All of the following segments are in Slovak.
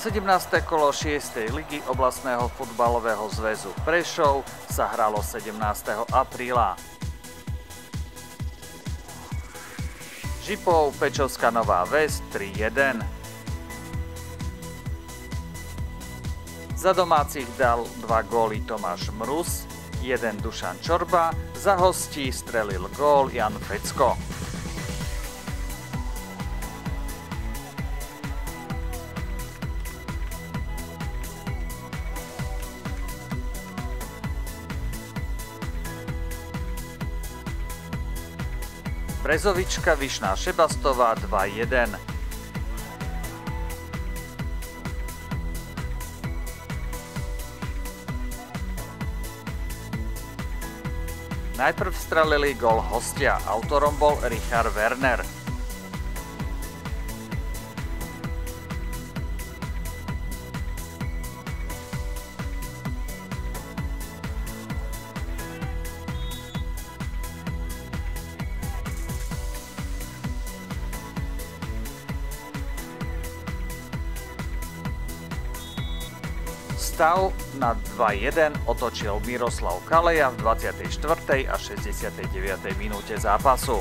17. kolo 6. ligy oblastného futbalového zväzu Prešov sa hralo 17. apríla. Žipov Pečovská Nová Ves 3-1. Za domácich dal dva góly Tomáš Mrus, jeden Dušan Čorba, za hostí strelil gól Jan Fecko. Brezovička Vyšná Šebastová 2-1. Najprv strelili gol hostia, autorom bol Richard Werner. Stav na 2-1 otočil Miroslav Kaleja v 24. a 69. minúte zápasu.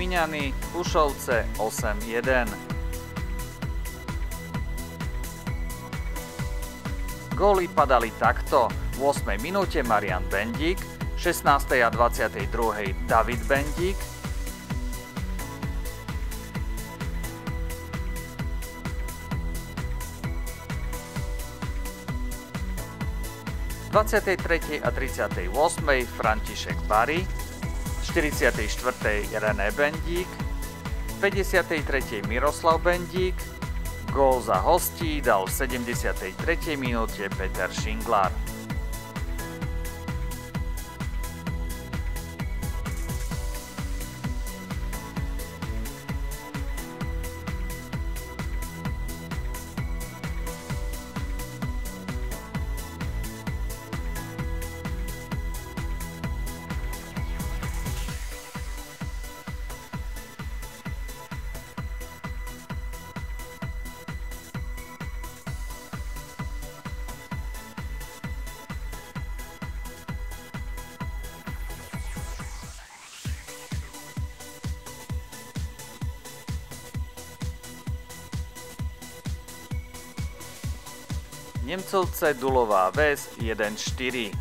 Kmiňany, Pušovce 8-1. Góly padali takto. V 8. minúte Marian Bendík, 16. a 22. David Bendík, v 23. a 38. František Bary, 44. René Bendík, 53. Miroslav Bendík, gól za hostí dal v 73. minúte Peter Šinglár. Nemcovce Dulová Ves 1-4.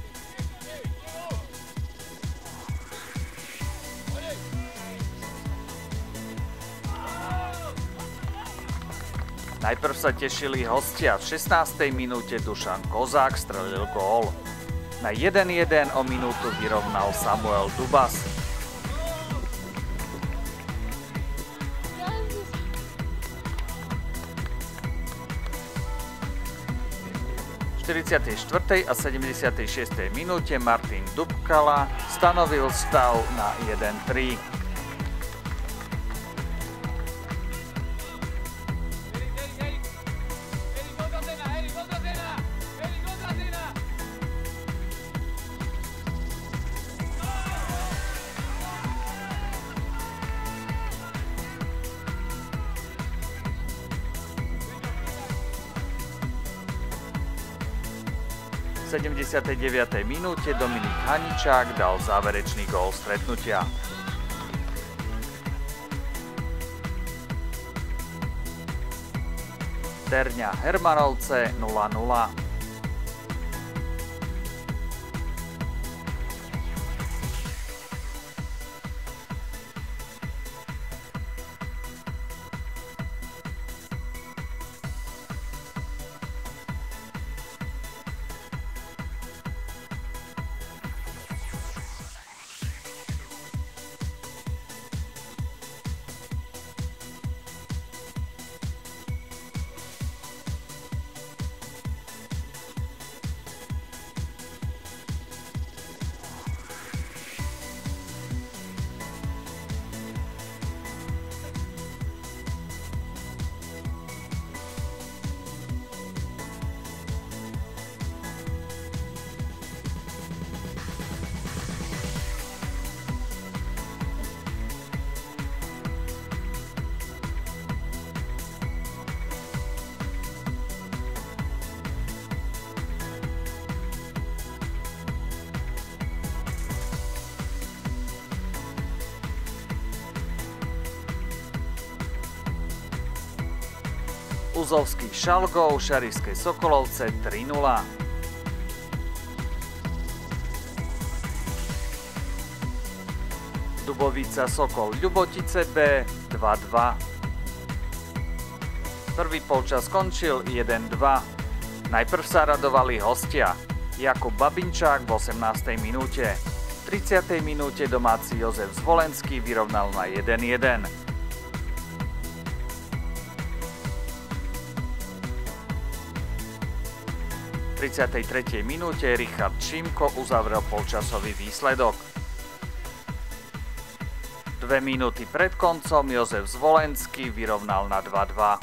Najprv sa tešili hostia. V 16. minúte Dušan Kozák strelil gól. Na 1-1 o minútu vyrovnal Samuel Dubas. 44. a 76. minúte Martin Dubkala stanovil stav na 1-3. 79. minúte Dominik Haničák dal záverečný gól stretnutia. Terňa Hermanovce 0-0. Uzovský Šalgov, Šarišskej Sokolovce 3-0. Dubovica Sokol Ľubotice B 2-2. Prvý polčas skončil 1-2. Najprv sa radovali hostia. Jakub Babinčák v 18. minúte. V 30. minúte domáci Jozef Zvolenský vyrovnal na 1-1. 33. minúte Richard Šimko uzavrel polčasový výsledok. Dve minúty pred koncom Jozef Zvolenský vyrovnal na 2-2.